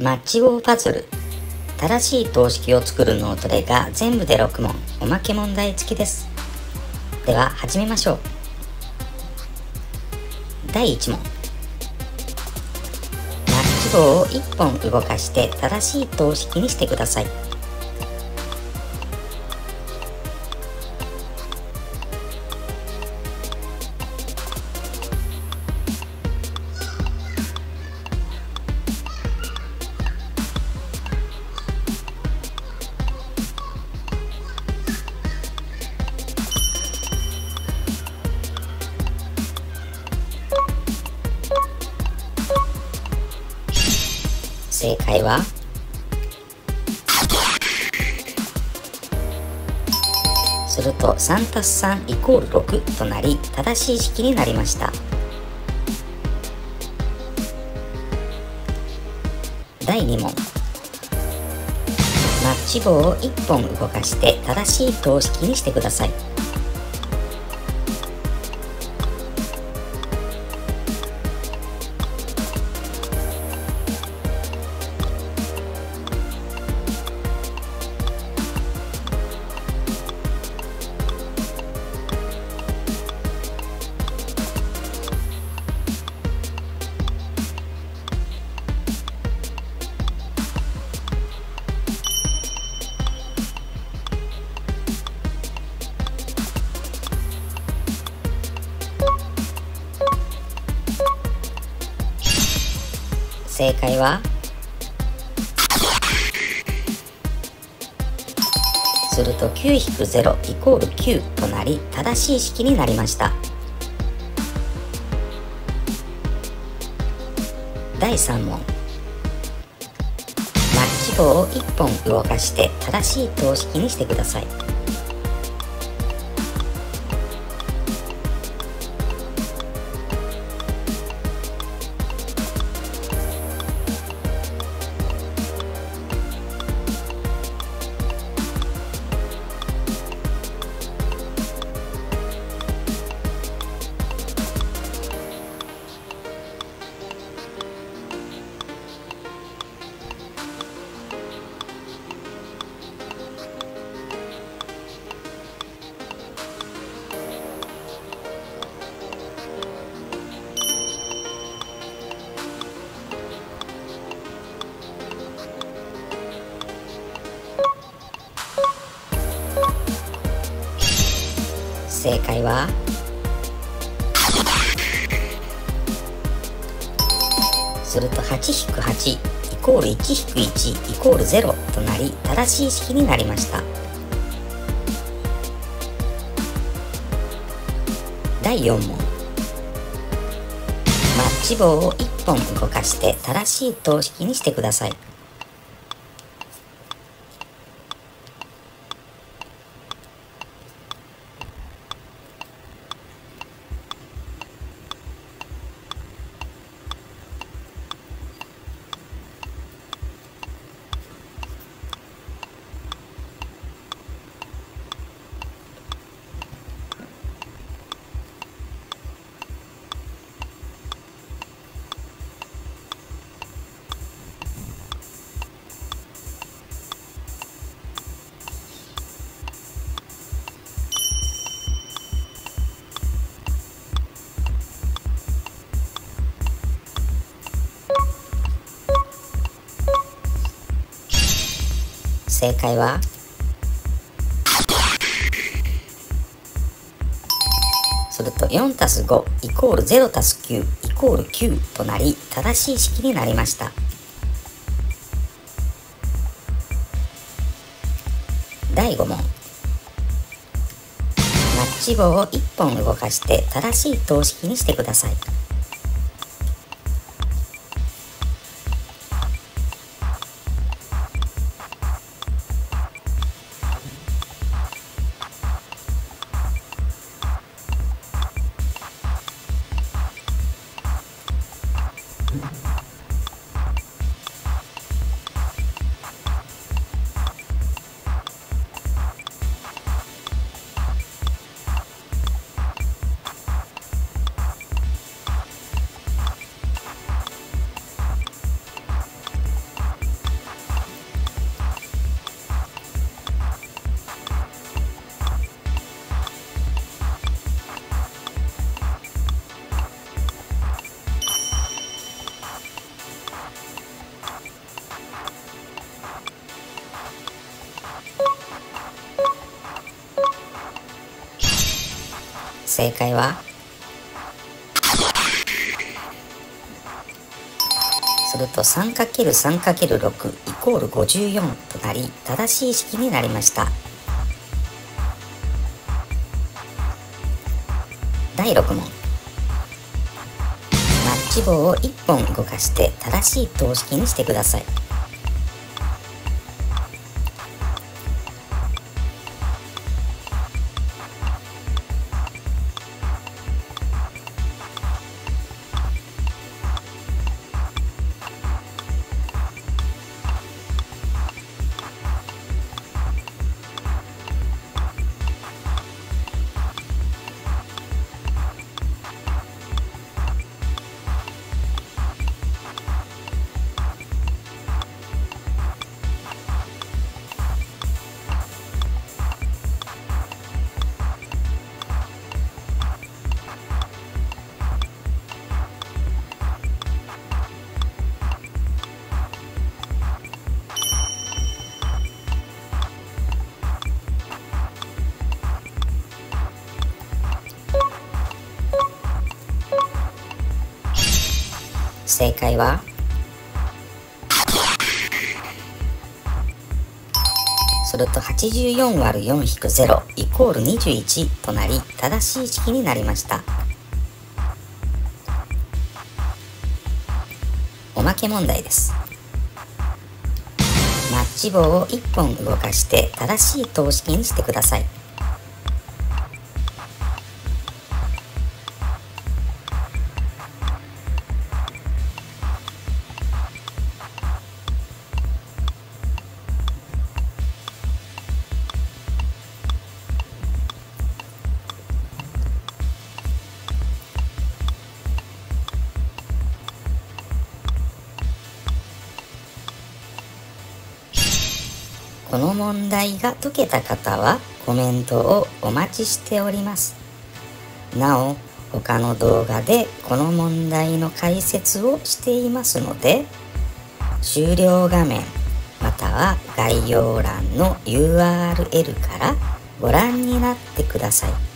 マッチ棒パズル。正しい等式を作る脳トレが全部で6問。おまけ問題付きです。では始めましょう。第1問。マッチ棒を1本動かして正しい等式にしてください。正解は？すると 3+3 イコール6となり正しい式になりました。第2問。マッチ棒を1本動かして正しい等式にしてください。正解は？すると9-0イコール9となり正しい式になりました。第3問。マッチ棒を1本動かして正しい等式にしてください。正解は？すると8-8イコール1-1イコール0となり正しい式になりました。第4問。マッチ棒を1本動かして正しい等式にしてください。正解は？すると4たす5イコール0たす9イコール9となり正しい式になりました。第5問。マッチ棒を1本動かして正しい等式にしてください。正解は？すると 3×3×6 イコール54となり正しい式になりました。第6問。マッチ棒を1本動かして正しい等式にしてください。正解は？すると 84÷4-0 イコール21となり正しい式になりました。おまけ問題です。マッチ棒を1本動かして正しい等式にしてください。この問題が解けた方はコメントをお待ちしております。なお、他の動画でこの問題の解説をしていますので、終了画面または概要欄の URL からご覧になってください。